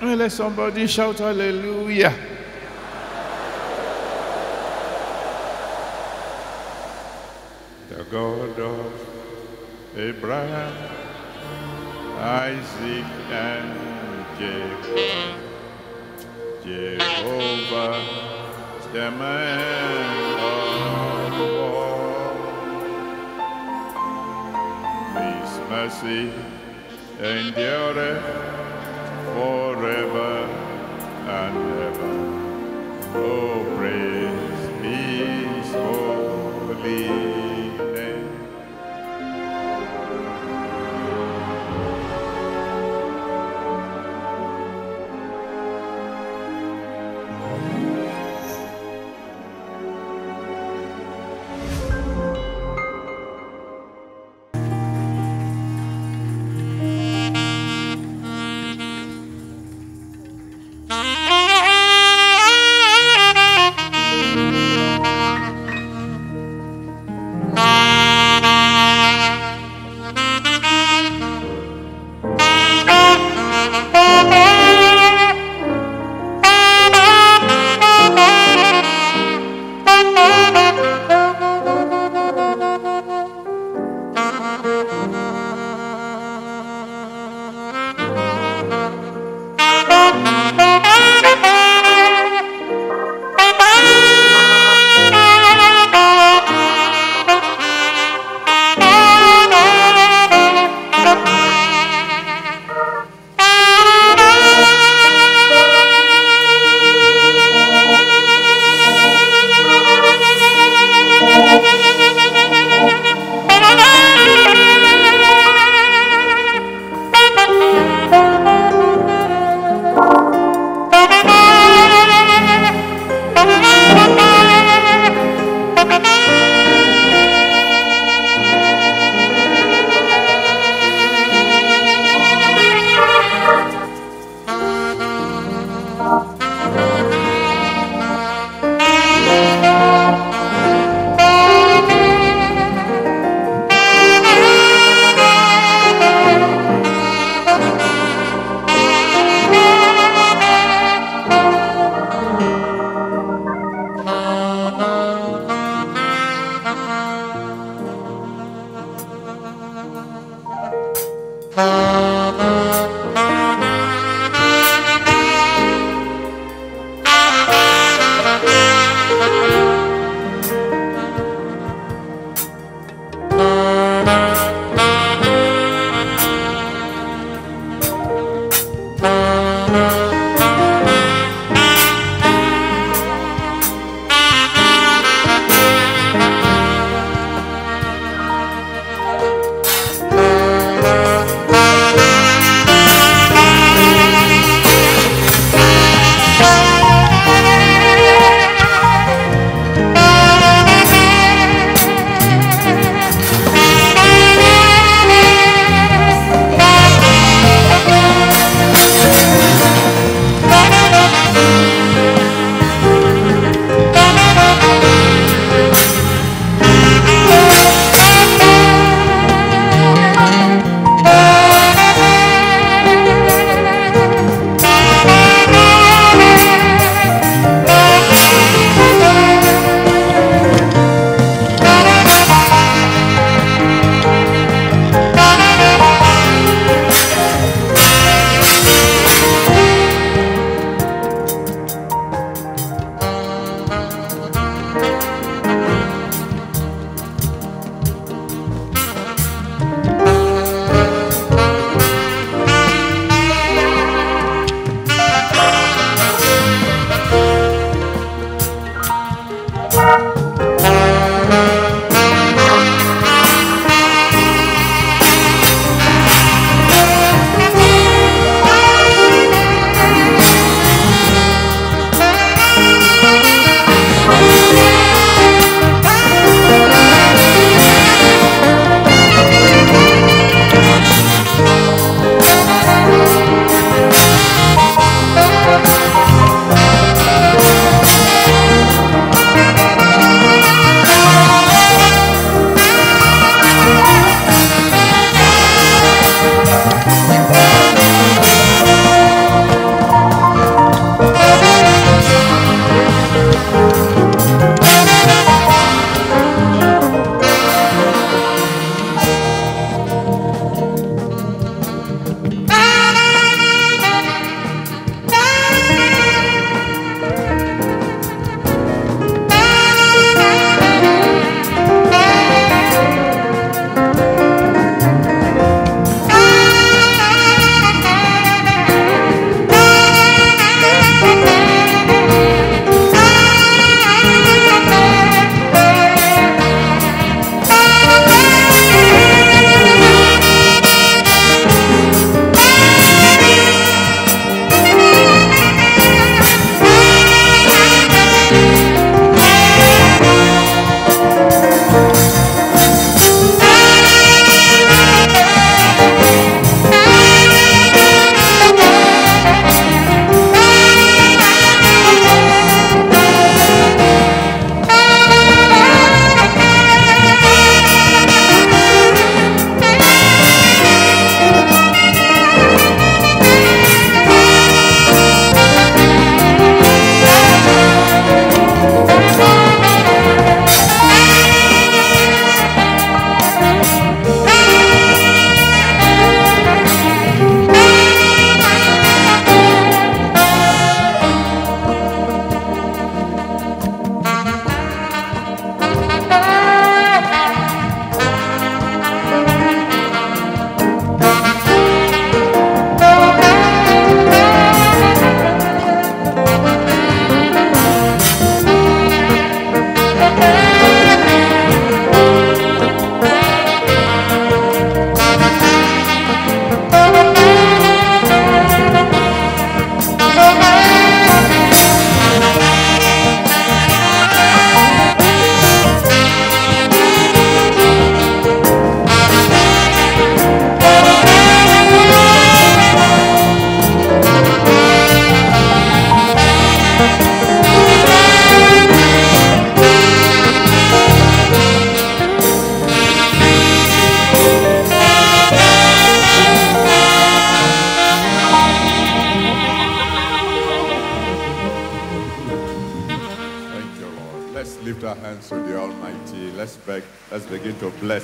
And let somebody shout hallelujah. The God of Abraham, Isaac, and Jacob. Jehovah, the man of war. His mercy endureth forever and ever. Oh, praise His holy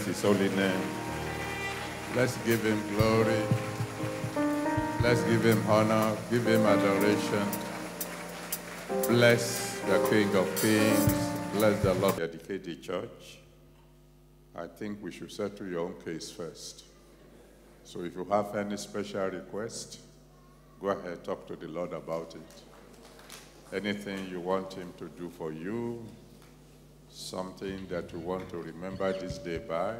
His holy name. Let's give Him glory. Let's give Him honor. Give Him adoration. Bless the King of Kings. Bless the Lord. Dedicate the church. I think we should settle your own case first. So if you have any special request, go ahead, talk to the Lord about it. Anything you want Him to do for you, something that you want to remember this day by,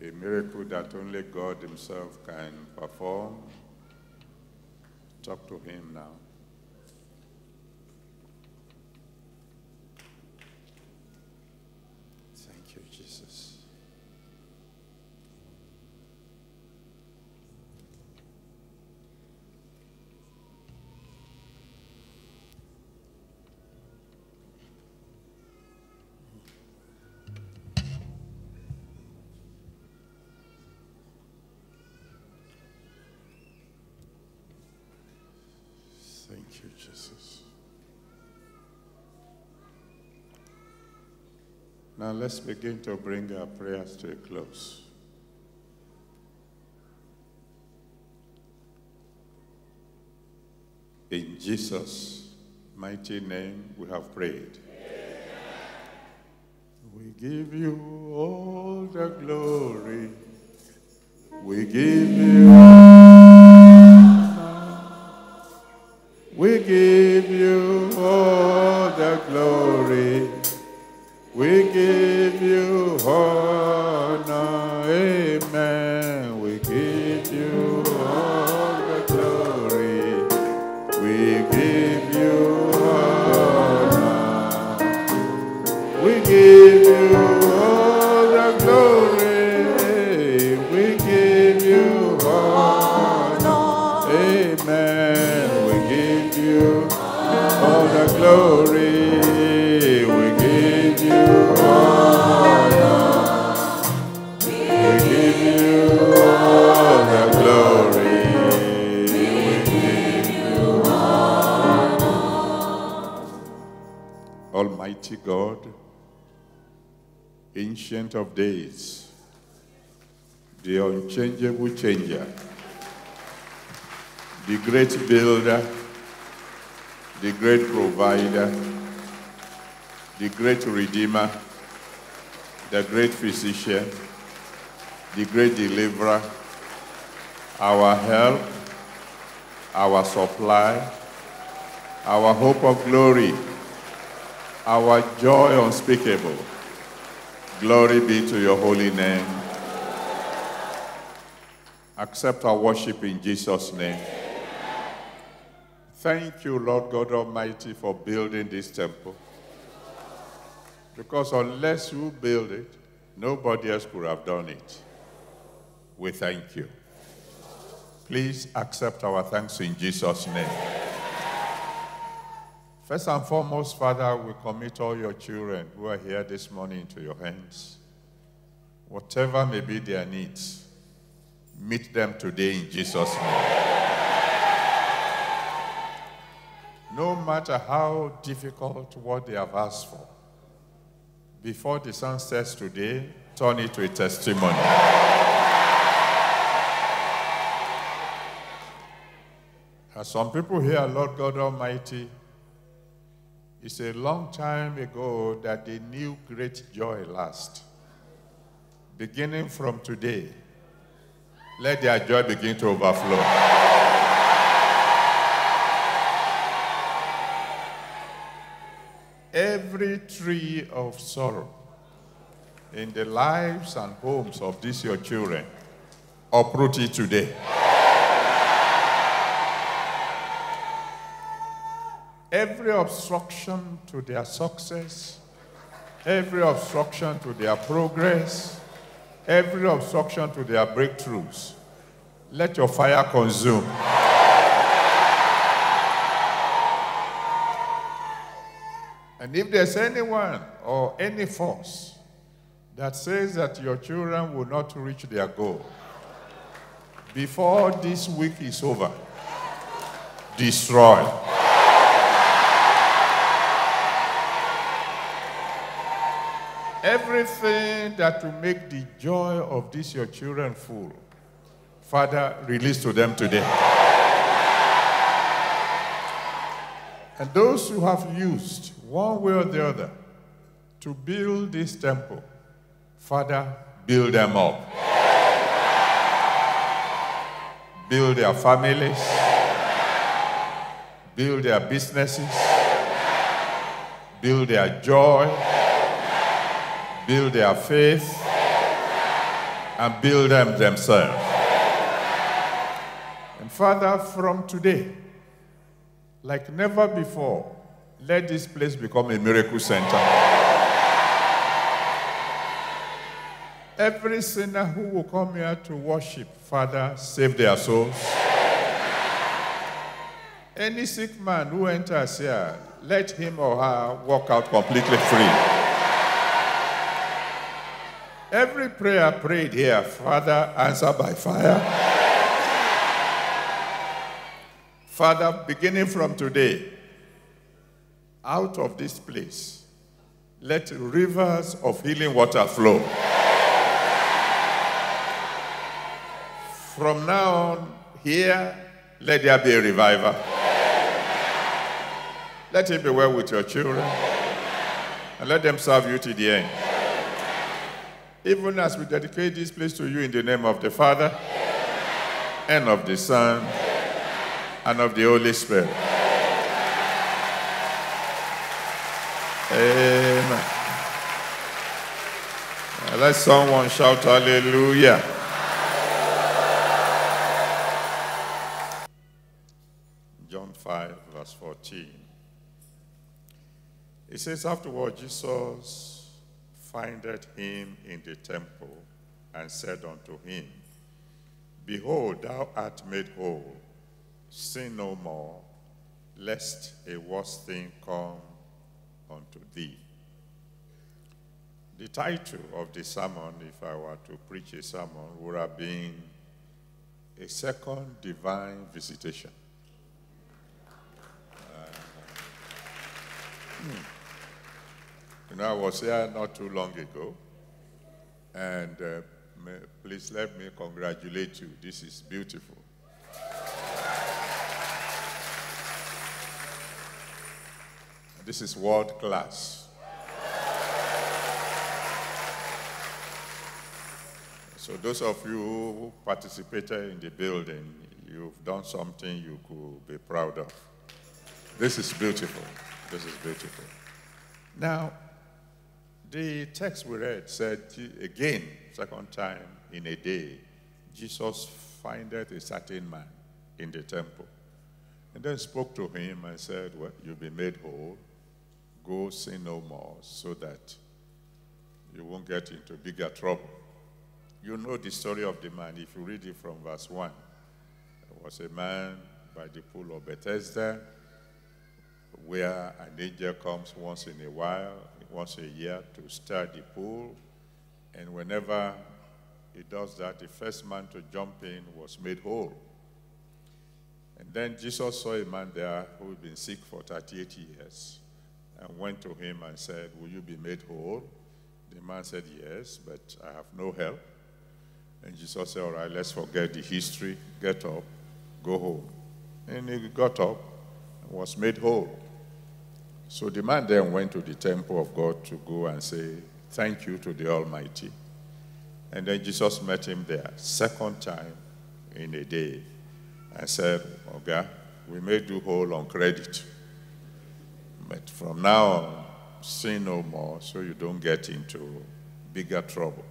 a miracle that only God Himself can perform, talk to Him now. Thank you, Jesus. Jesus. Now let's begin to bring our prayers to a close. In Jesus' mighty name we have prayed. We give you all the glory. We give you Amen. We give you all the glory. We give you honor. We give you all the glory. We give you honor. Almighty God, Ancient of Days, the unchangeable changer, the great builder, the great provider, the great redeemer, the great physician, the great deliverer, our help, our supply, our hope of glory, our joy unspeakable. Glory be to your holy name. Accept our worship in Jesus' name. Thank you, Lord God Almighty, for building this temple. Because unless you build it, nobody else could have done it. We thank you. Please accept our thanks in Jesus' name. First and foremost, Father, we commit all your children who are here this morning into your hands. Whatever may be their needs, meet them today in Jesus' name. No matter how difficult what they have asked for, before the sun sets today, turn it to a testimony. As some people here, Lord God Almighty, it's a long time ago that they knew great joy last. Beginning from today, let their joy begin to overflow. Every tree of sorrow in the lives and homes of these your children, uproot it today. Every obstruction to their success, every obstruction to their progress, every obstruction to their breakthroughs, let your fire consume. And if there's anyone or any force that says that your children will not reach their goal before this week is over, destroy. Everything that will make the joy of these your children full, Father, release to them today. And those who have used one way or the other to build this temple, Father, build them up. Build their families, build their businesses, build their joy, build their faith, and build them themselves. And Father, from today, like never before, let this place become a miracle center. Every sinner who will come here to worship, Father, save their souls. Any sick man who enters here, let him or her walk out completely free. Every prayer prayed here, Father, answer by fire. Father, beginning from today, out of this place, let rivers of healing water flow. From now on, here, let there be a revival. Let it be well with your children. And let them serve you to the end. Even as we dedicate this place to you in the name of the Father, and of the Son, and of the Holy Spirit. Amen. Let someone shout hallelujah. John 5, verse 14. It says, Afterward, Jesus findeth him in the temple and said unto him, Behold, thou art made whole. Sin no more, lest a worse thing come unto thee. The title of the sermon, if I were to preach a sermon, would have been A Second Divine Visitation. You know, I was here not too long ago, and uh, may, please let me congratulate you. This is beautiful. This is world class. So, those of you who participated in the building, you've done something you could be proud of. This is beautiful. This is beautiful. Now, the text we read said, again, second time in a day, Jesus findeth a certain man in the temple. And then spoke to him and said, Well, you'll be made whole. Go sin no more so that you won't get into bigger trouble. You know the story of the man. If you read it from verse 1, there was a man by the pool of Bethesda where an angel comes once in a while, once a year, to stir the pool. And whenever he does that, the first man to jump in was made whole. And then Jesus saw a man there who had been sick for 38 years and went to him and said, Will you be made whole? The man said, Yes, but I have no help. And Jesus said, All right, let's forget the history. Get up, go home. And he got up and was made whole. So the man then went to the temple of God to go and say, Thank you to the Almighty. And then Jesus met him there, second time in a day, and said, Okay, we made you whole on credit. But from now on, sin no more so you don't get into bigger trouble.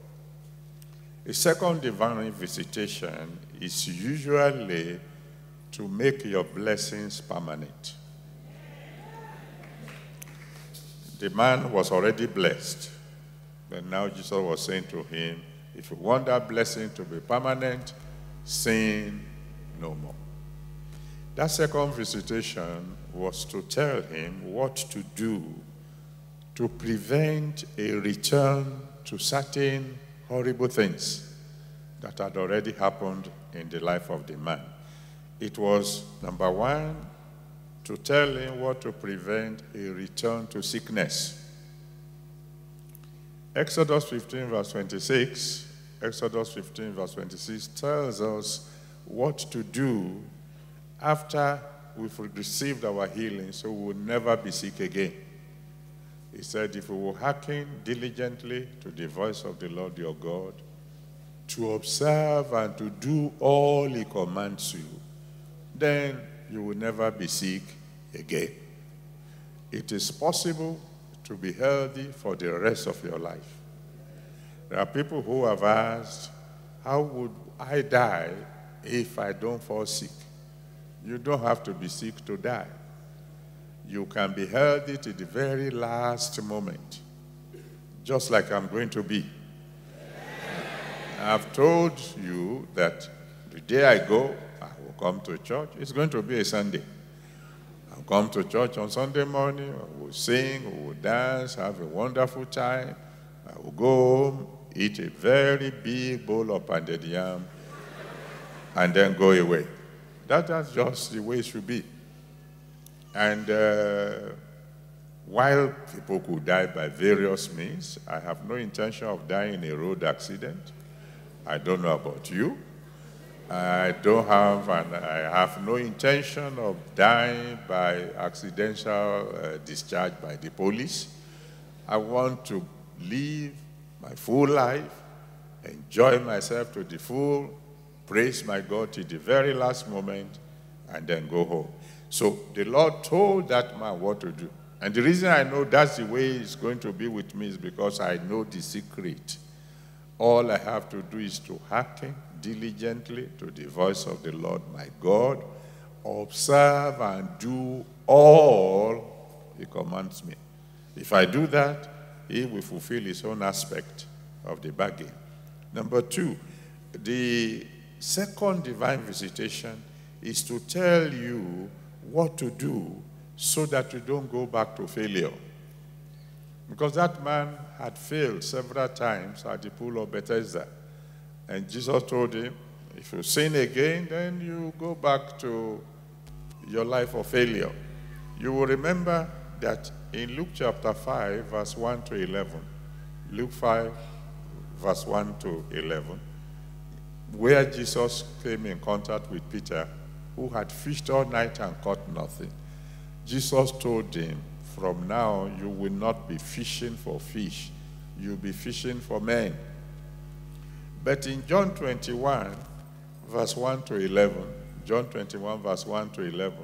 A second divine visitation is usually to make your blessings permanent. The man was already blessed, but now Jesus was saying to him, if you want that blessing to be permanent, sin no more. That second visitation was to tell him what to do to prevent a return to certain horrible things that had already happened in the life of the man. It was, number one, to tell him what to prevent a return to sickness. Exodus 15, verse 26, Exodus 15, verse 26 tells us what to do after we've received our healing so we will never be sick again. He said, If we will hearken diligently to the voice of the Lord your God, to observe and to do all he commands you, then you will never be sick again. It is possible to be healthy for the rest of your life. There are people who have asked, How would I die if I don't fall sick? You don't have to be sick to die. You can be healthy to the very last moment, just like I'm going to be. I've told you that the day I go, I will come to church. It's going to be a Sunday. I'll come to church on Sunday morning. I will sing, I will dance, have a wonderful time. I will go home, eat a very big bowl of pounded yam, and then go away. That, that's just the way it should be. And uh, while people could die by various means, I have no intention of dying in a road accident. I don't know about you. I don't have, and I have no intention of dying by accidental uh, discharge by the police. I want to live my full life, enjoy myself to the full, praise my God to the very last moment, and then go home. So the Lord told that man what to do. And the reason I know that's the way it's going to be with me is because I know the secret. All I have to do is to hearken diligently to the voice of the Lord my God, observe and do all he commands me. If I do that, he will fulfill his own aspect of the bargain. Number two, the second divine visitation is to tell you what to do so that you don't go back to failure. Because that man had failed several times at the pool of Bethesda. And Jesus told him, if you sin again, then you go back to your life of failure. You will remember that in Luke chapter 5, verse 1 to 11, Luke 5, verse 1 to 11, where Jesus came in contact with Peter, who had fished all night and caught nothing. Jesus told him, From now you will not be fishing for fish, you'll be fishing for men. But in John 21, verse 1 to 11, John 21, verse 1 to 11,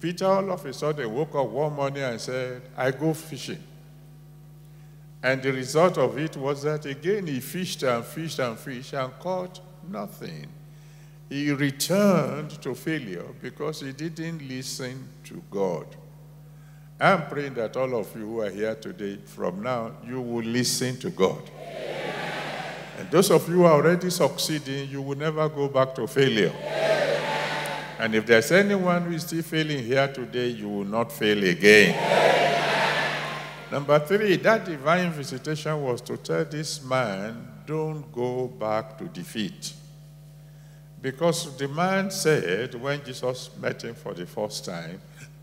Peter all of a sudden woke up one morning and said, I go fishing. And the result of it was that again he fished and fished and fished and caught nothing. He returned to failure because he didn't listen to God. I'm praying that all of you who are here today, from now, you will listen to God. And those of you who are already succeeding, you will never go back to failure. And if there's anyone who is still failing here today, you will not fail again. Number three, that divine visitation was to tell this man, don't go back to defeat. Because the man said, when Jesus met him for the first time,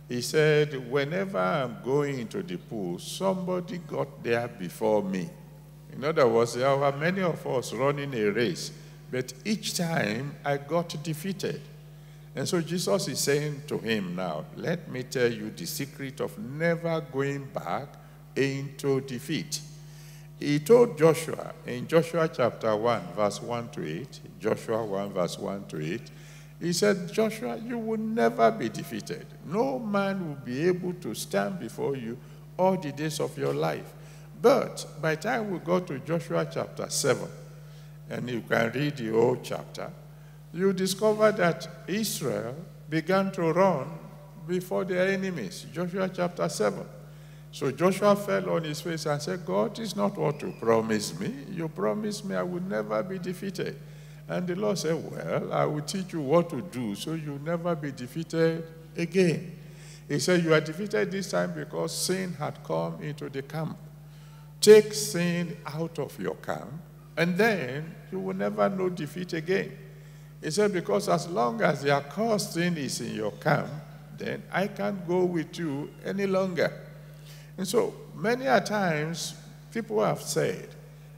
he said, Whenever I'm going into the pool, somebody got there before me. In other words, there were many of us running a race, but each time I got defeated. And so Jesus is saying to him now, Let me tell you the secret of never going back into defeat. He told Joshua in Joshua chapter 1, verse 1 to 8, Joshua 1, verse 1 to 8, he said, Joshua, you will never be defeated. No man will be able to stand before you all the days of your life. But by the time we go to Joshua chapter 7, and you can read the whole chapter, you discover that Israel began to run before their enemies. Joshua chapter 7. So Joshua fell on his face and said, God is not what you promised me. You promised me I would never be defeated. And the Lord said, Well, I will teach you what to do so you'll never be defeated again. He said, You are defeated this time because sin had come into the camp. Take sin out of your camp, and then you will never know defeat again. He said, Because as long as the accursed sin is in your camp, then I can't go with you any longer. And so, many a times, People have said,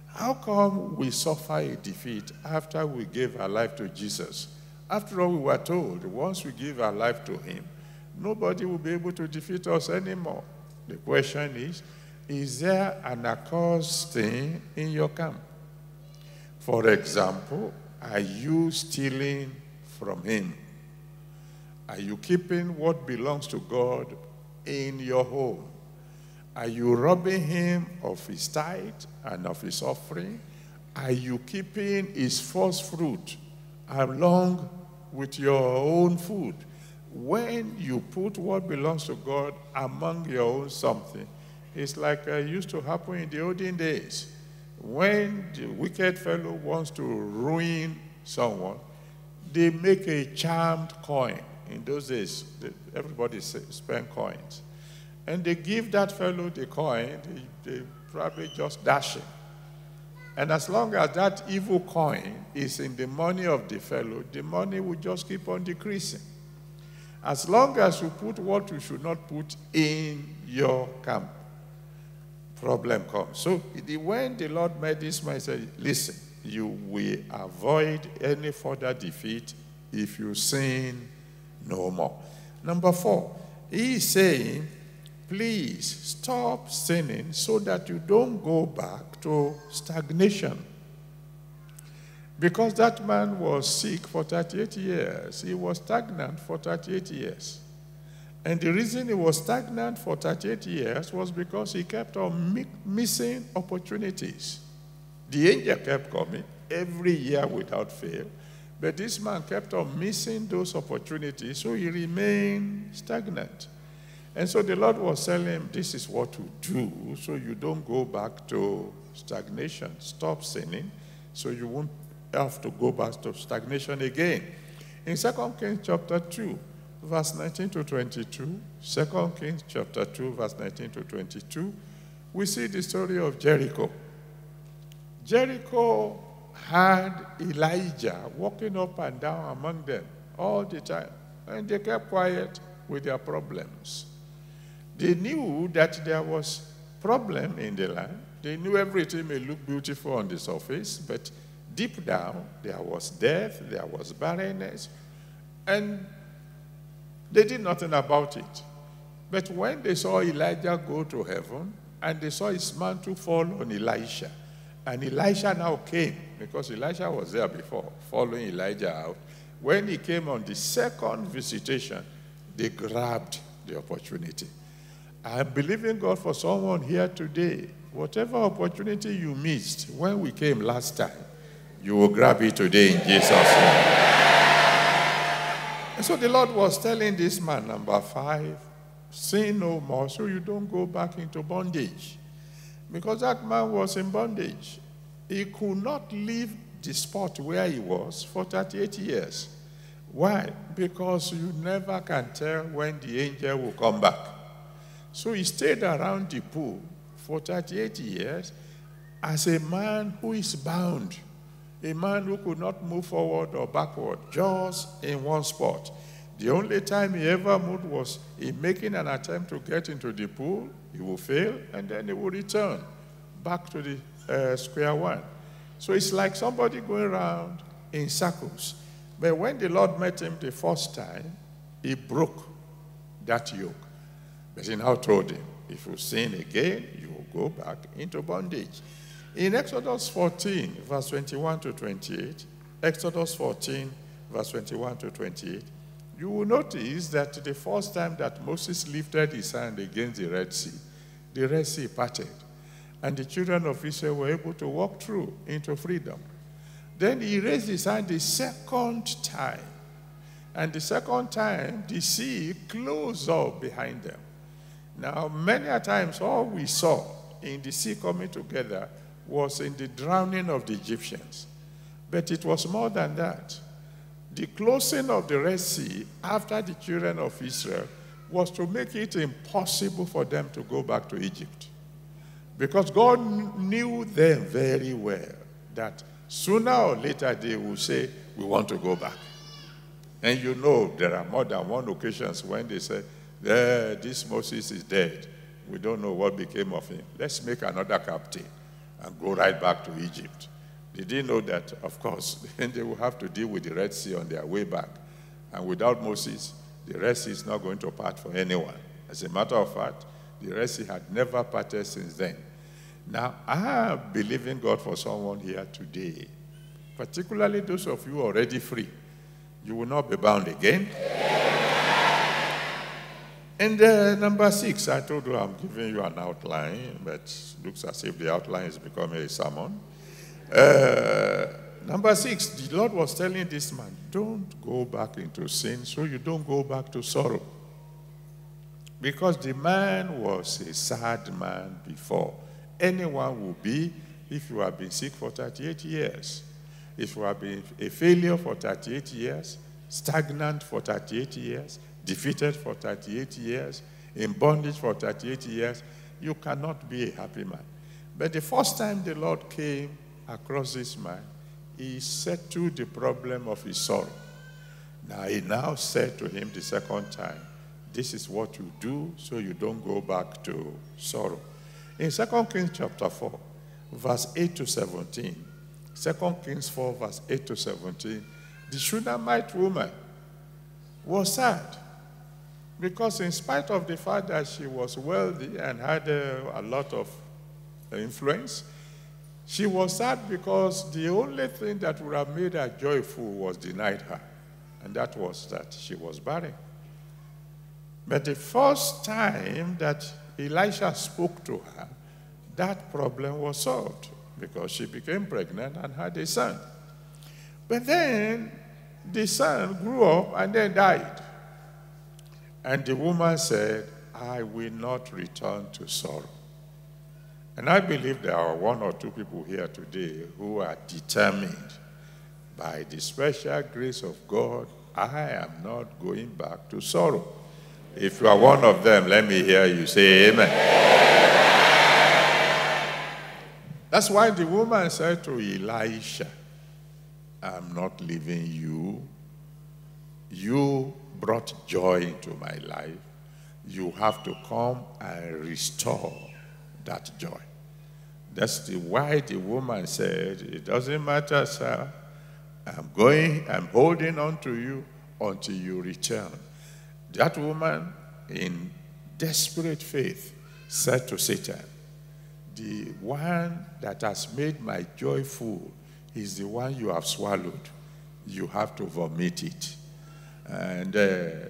how come we suffer a defeat after we gave our life to Jesus? After all, we were told once we give our life to Him, nobody will be able to defeat us anymore. The question is Is there an accursed thing in your camp? For example, are you stealing from Him? Are you keeping what belongs to God in your home? Are you robbing him of his tithe and of his offering? Are you keeping his first fruit along with your own food? When you put what belongs to God among your own something, it's like uh, it used to happen in the olden days. When the wicked fellow wants to ruin someone, they make a charmed coin. In those days, everybody spent coins. And they give that fellow the coin, they, they probably just dash it. And as long as that evil coin is in the money of the fellow, the money will just keep on decreasing. As long as you put what you should not put in your camp, problem comes. So when the Lord made this man, he said, listen, you will avoid any further defeat if you sin no more. Number four, he is saying, please stop sinning so that you don't go back to stagnation. Because that man was sick for 38 years, he was stagnant for 38 years. And the reason he was stagnant for 38 years was because he kept on mi- missing opportunities. The angel kept coming every year without fail, but this man kept on missing those opportunities, so he remained stagnant. And so the Lord was telling him, This is what to do so you don't go back to stagnation. Stop sinning so you won't have to go back to stagnation again. In 2 Kings chapter 2, verse 19 to 22, 2 Kings chapter 2, verse 19 to 22, we see the story of Jericho. Jericho had Elijah walking up and down among them all the time, and they kept quiet with their problems. They knew that there was problem in the land. They knew everything may look beautiful on the surface, but deep down there was death, there was barrenness, and they did nothing about it. But when they saw Elijah go to heaven and they saw his mantle fall on Elisha, and Elisha now came, because Elisha was there before, following Elijah out. When he came on the second visitation, they grabbed the opportunity. I'm believing God for someone here today. Whatever opportunity you missed when we came last time, you will grab it today in Jesus' name. And so the Lord was telling this man, number five, sin no more so you don't go back into bondage. Because that man was in bondage. He could not leave the spot where he was for 38 years. Why? Because you never can tell when the angel will come back. So he stayed around the pool for 38 years as a man who is bound, a man who could not move forward or backward, just in one spot. The only time he ever moved was in making an attempt to get into the pool. He will fail, and then he will return back to the uh, square one. So it's like somebody going around in circles. But when the Lord met him the first time, he broke that yoke. But he now told him, if you sin again, you will go back into bondage. In Exodus 14, verse 21 to 28, Exodus 14, verse 21 to 28, you will notice that the first time that Moses lifted his hand against the Red Sea, the Red Sea parted, and the children of Israel were able to walk through into freedom. Then he raised his hand the second time, and the second time the sea closed up behind them. Now, many a times, all we saw in the sea coming together was in the drowning of the Egyptians. But it was more than that. The closing of the Red Sea after the children of Israel was to make it impossible for them to go back to Egypt. Because God knew them very well that sooner or later they will say, We want to go back. And you know, there are more than one occasions when they say, There, this Moses is dead. We don't know what became of him. Let's make another captain and go right back to Egypt. They didn't know that, of course, then they will have to deal with the Red Sea on their way back. And without Moses, the Red Sea is not going to part for anyone. As a matter of fact, the Red Sea had never parted since then. Now, I believe in God for someone here today, particularly those of you already free. You will not be bound again. And uh, number six, I told you I'm giving you an outline, but looks as if the outline is becoming a sermon. Uh, number six, the Lord was telling this man, don't go back into sin so you don't go back to sorrow. Because the man was a sad man before. Anyone will be if you have been sick for 38 years. If you have been a failure for 38 years, stagnant for 38 years, defeated for 38 years, in bondage for 38 years, you cannot be a happy man. But the first time the Lord came across this man, he settled the problem of his sorrow. Now he now said to him the second time, this is what you do so you don't go back to sorrow. In 2 Kings chapter 4, verse 8 to 17, 2 Kings 4, verse 8 to 17, the Shunammite woman was sad because, in spite of the fact that she was wealthy and had a, a lot of influence, she was sad because the only thing that would have made her joyful was denied her, and that was that she was barren. But the first time that Elisha spoke to her, that problem was solved because she became pregnant and had a son. But then the son grew up and then died. And the woman said, I will not return to sorrow. And I believe there are one or two people here today who are determined by the special grace of God, I am not going back to sorrow. If you are one of them, let me hear you say amen. That's why the woman said to Elisha, I'm not leaving you. You brought joy into my life. You have to come and restore that joy. That's the why the woman said, It doesn't matter, sir. I'm going, I'm holding on to you until you return. That woman, in desperate faith, said to Satan, The one that has made my joy full is the one you have swallowed. You have to vomit it. And uh,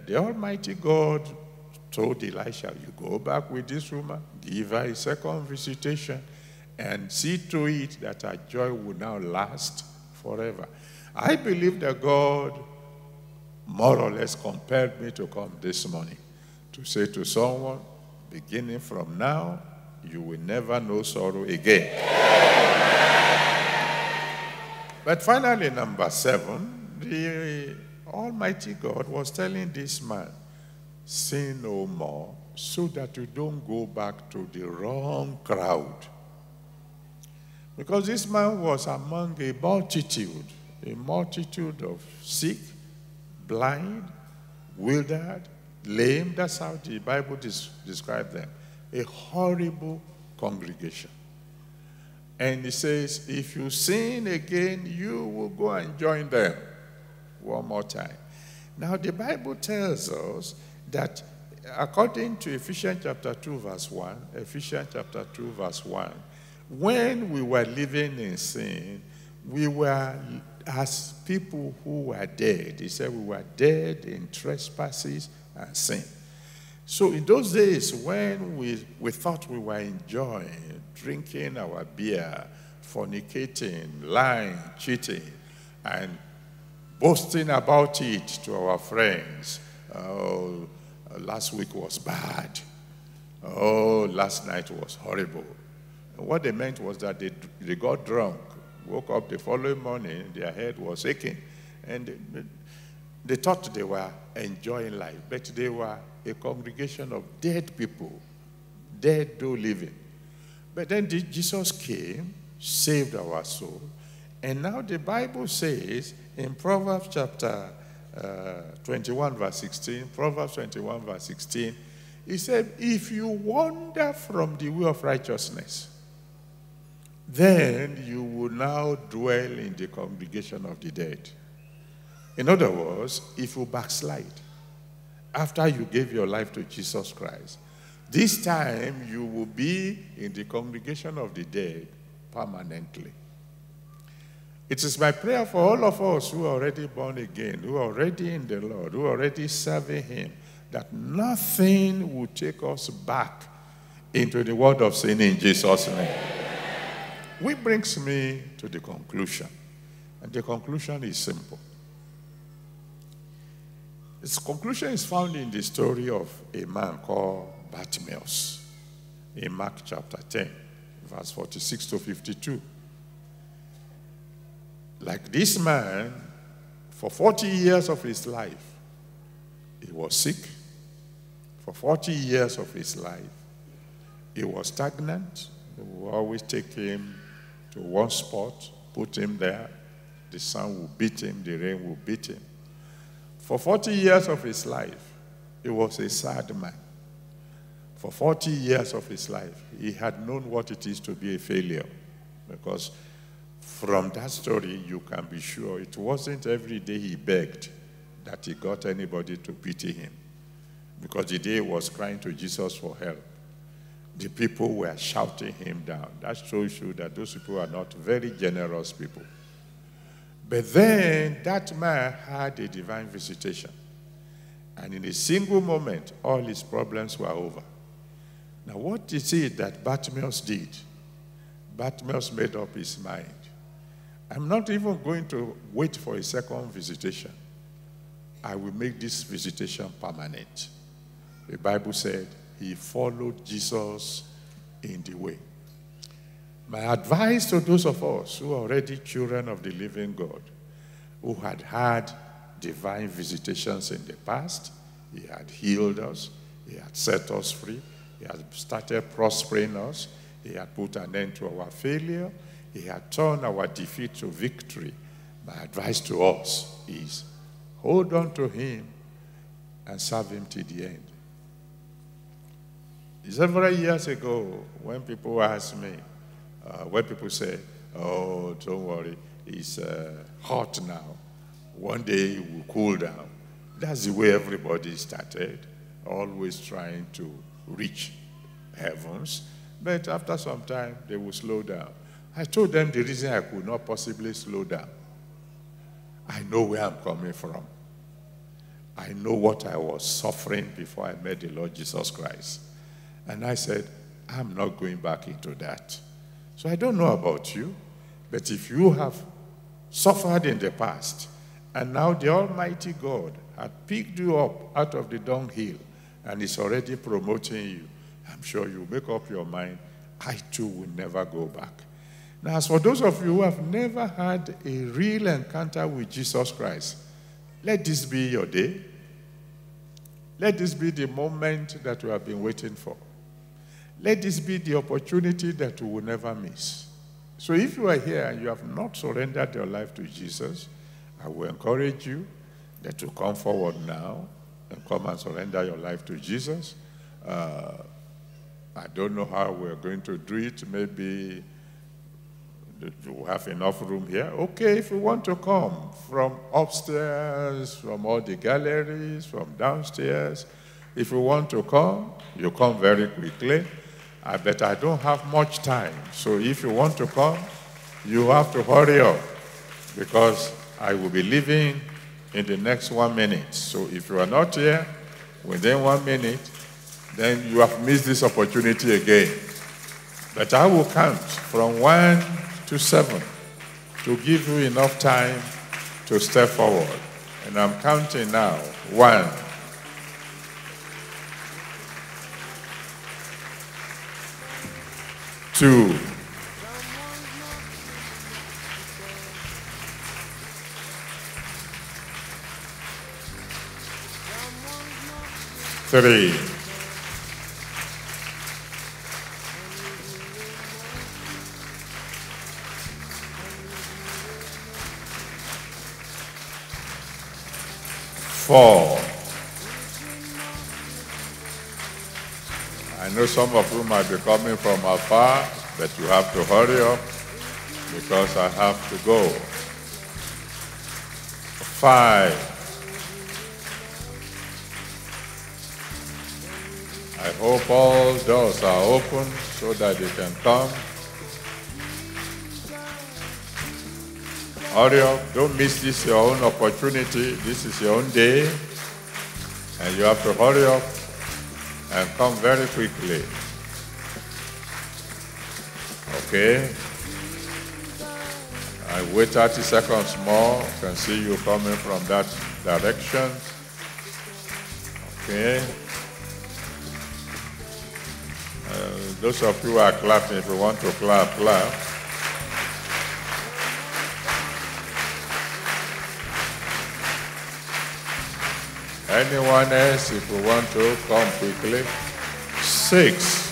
the Almighty God told Elisha, You go back with this woman, give her a second visitation, and see to it that her joy will now last forever. I believe that God more or less compelled me to come this morning to say to someone, beginning from now, you will never know sorrow again. But finally, number seven, the Almighty God was telling this man, sin no more, so that you don't go back to the wrong crowd. Because this man was among a multitude, a multitude of sick, blind, withered, lame. That's how the Bible describes them. A horrible congregation. And he says, if you sin again, you will go and join them. One more time. Now, the Bible tells us that according to Ephesians chapter 2, verse 1, Ephesians chapter 2, verse 1, when we were living in sin, we were as people who were dead. He said we were dead in trespasses and sin. So in those days when we, we thought we were enjoying drinking our beer, fornicating, lying, cheating, and boasting about it to our friends. Oh, last week was bad. Oh, last night was horrible. And what they meant was that they, they got drunk, woke up the following morning, their head was aching, and they, they thought they were enjoying life, but they were a congregation of dead people, dead though living. But then Jesus came, saved our soul, and now the Bible says in Proverbs chapter uh, 21, verse 16, Proverbs 21, verse 16, He said, If you wander from the way of righteousness, then you will now dwell in the congregation of the dead. In other words, if you backslide after you gave your life to Jesus Christ, this time you will be in the congregation of the dead permanently. It is my prayer for all of us who are already born again, who are already in the Lord, who are already serving Him, that nothing will take us back into the world of sin in Jesus' name. Which brings me to the conclusion. And the conclusion is simple. Its conclusion is found in the story of a man called Bartimaeus in Mark chapter 10, verse 46 to 52. Like this man, for 40 years of his life, he was sick. For 40 years of his life, he was stagnant. They would always take him to one spot, put him there. The sun will beat him, the rain will beat him. For 40 years of his life, he was a sad man. For 40 years of his life, he had known what it is to be a failure. Because from that story, you can be sure it wasn't every day he begged that he got anybody to pity him. Because the day he was crying to Jesus for help, the people were shouting him down. That shows you that those people are not very generous people. But then that man had a divine visitation. And in a single moment, all his problems were over. Now, what is it that Bartimaeus did? Bartimaeus made up his mind. I'm not even going to wait for a second visitation. I will make this visitation permanent. The Bible said he followed Jesus in the way. My advice to those of us who are already children of the living God, who had had divine visitations in the past, he had healed us, he had set us free, he had started prospering us. He had put an end to our failure. He had turned our defeat to victory. My advice to us is hold on to Him and serve Him to the end. Several years ago, when people asked me, uh, when people say, Oh, don't worry, it's uh, hot now. One day it will cool down. That's the way everybody started, always trying to reach heavens, but after some time they will slow down. I told them the reason I could not possibly slow down. I know where I'm coming from. I know what I was suffering before I met the Lord Jesus Christ. And I said, I'm not going back into that. So I don't know about you, but if you have suffered in the past, and now the Almighty God had picked you up out of the dunghill and is already promoting you, I'm sure you make up your mind, I too will never go back. Now, as for those of you who have never had a real encounter with Jesus Christ, let this be your day. Let this be the moment that you have been waiting for. Let this be the opportunity that you will never miss. So, if you are here and you have not surrendered your life to Jesus, I will encourage you that to come forward now and come and surrender your life to Jesus. Uh, I don't know how we're going to do it. Maybe you have enough room here. Okay, if you want to come from upstairs, from all the galleries, from downstairs, if you want to come, you come very quickly. I bet I don't have much time. So if you want to come, you have to hurry up because I will be leaving in the next one minute. So if you are not here within one minute, then you have missed this opportunity again. But I will count from one to seven to give you enough time to step forward. And I'm counting now. One. Two. Three. Four, I know some of you might be coming from afar, but you have to hurry up because I have to go. Five. I hope all doors are open so that they can come. Hurry up. Don't miss this your own opportunity. This is your own day. And you have to hurry up and come very quickly. Okay? I wait 30 seconds more. I can see you coming from that direction. Okay? Uh, those of you who are clapping, if you want to clap, clap. Anyone else, if you want to, come quickly. Six.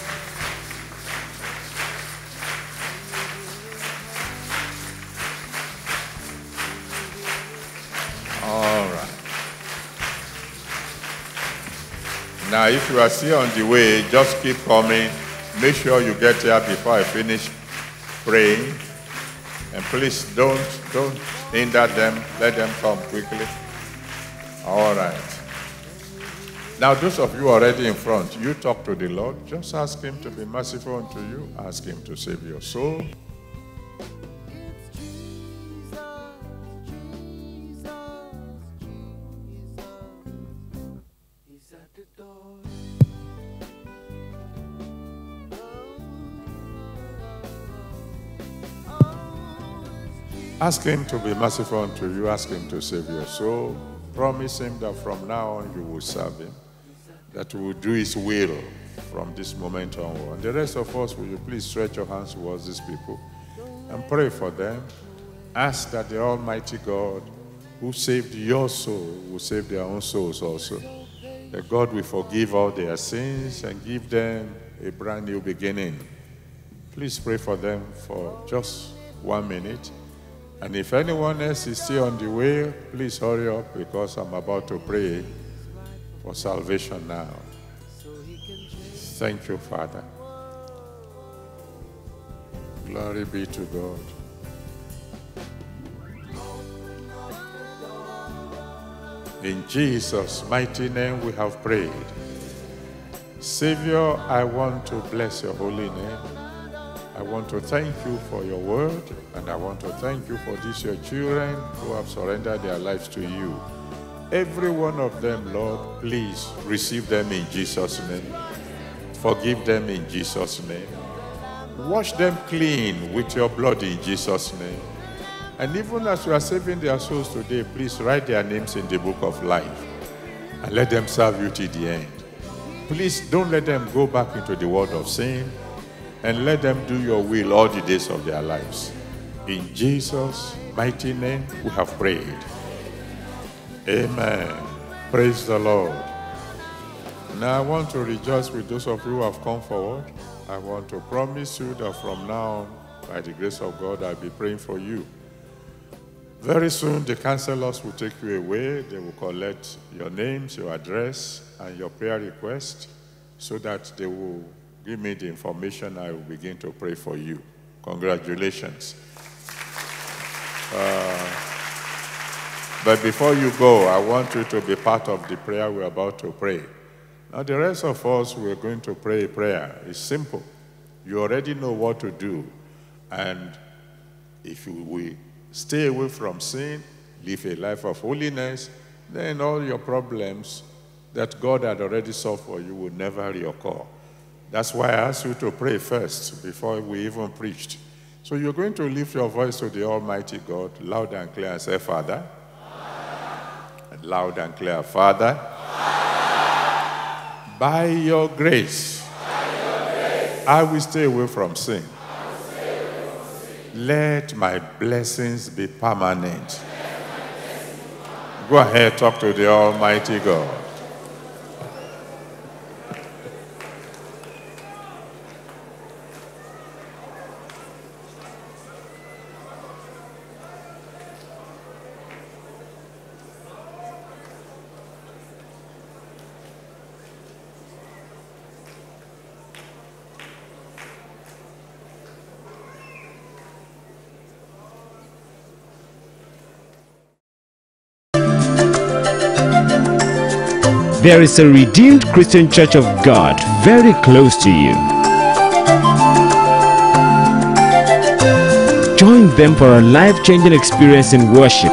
All right. Now, if you are still on the way, just keep coming. Make sure you get here before I finish praying. And please don't don't hinder them. Let them come quickly. All right. Now, those of you already in front, you talk to the Lord. Just ask Him to be merciful unto you. Ask Him to save your soul. Ask Him to be merciful unto you. Ask Him to save your soul. Promise Him that from now on you will serve Him, that will do His will from this moment onward. And the rest of us, will you please stretch your hands towards these people and pray for them? Ask that the Almighty God, who saved your soul, will save their own souls also. That God will forgive all their sins and give them a brand new beginning. Please pray for them for just one minute. And if anyone else is still on the way, please hurry up because I'm about to pray for salvation now. Thank you, Father. Glory be to God. In Jesus' mighty name we have prayed. Savior, I want to bless your holy name. I want to thank you for your word, and I want to thank you for these your children who have surrendered their lives to you. Every one of them, Lord, please receive them in Jesus' name. Forgive them in Jesus' name. Wash them clean with your blood in Jesus' name. And even as you are saving their souls today, please write their names in the book of life and let them serve you till the end. Please don't let them go back into the world of sin and let them do your will all the days of their lives. In Jesus' mighty name, we have prayed. Amen. Praise the Lord. Now, I want to rejoice with those of you who have come forward. I want to promise you that from now on, by the grace of God, I'll be praying for you. Very soon, the counselors will take you away. They will collect your names, your address, and your prayer request so that they will give me the information. I will begin to pray for you. Congratulations. Uh, but before you go, I want you to be part of the prayer we're about to pray. Now, the rest of us, we're going to pray a prayer. It's simple. You already know what to do. And if you will stay away from sin, live a life of holiness, then all your problems that God had already solved for you will never reoccur. That's why I asked you to pray first before we even preached. So you're going to lift your voice to the Almighty God, loud and clear, and say, Father. Loud and clear, Father. By your grace, I will stay away from sin. Let my blessings be permanent. Go ahead, talk to the Almighty God. There is a redeemed Christian Church of God very close to you. Join them for a life changing experience in worship.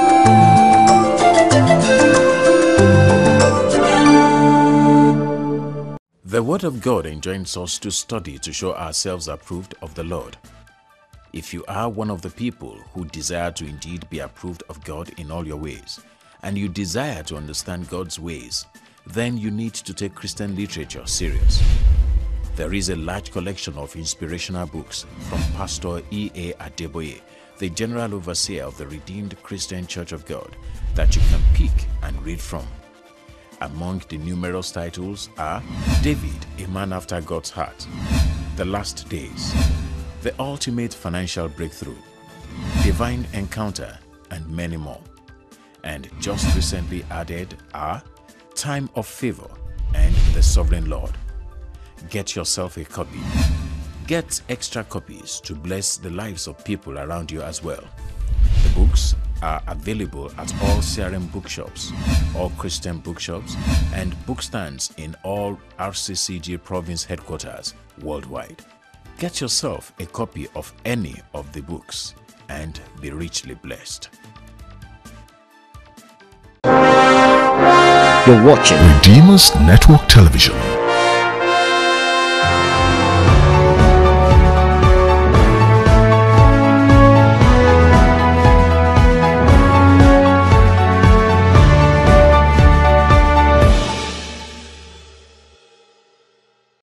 The Word of God enjoins us to study to show ourselves approved of the Lord. If you are one of the people who desire to indeed be approved of God in all your ways, and you desire to understand God's ways, then you need to take Christian literature serious. There is a large collection of inspirational books from Pastor E.A. Adeboye, the General Overseer of the Redeemed Christian Church of God, that you can pick and read from. Among the numerous titles are David, a man after God's heart, The Last Days, The Ultimate Financial Breakthrough, Divine Encounter, and many more. And just recently added are Time of Favor and The Sovereign Lord. Get yourself a copy. Get extra copies to bless the lives of people around you as well. The books are available at all CRM bookshops, all Christian bookshops, and bookstands in all RCCG province headquarters worldwide. Get yourself a copy of any of the books and be richly blessed. You're watching Redeemers Network Television.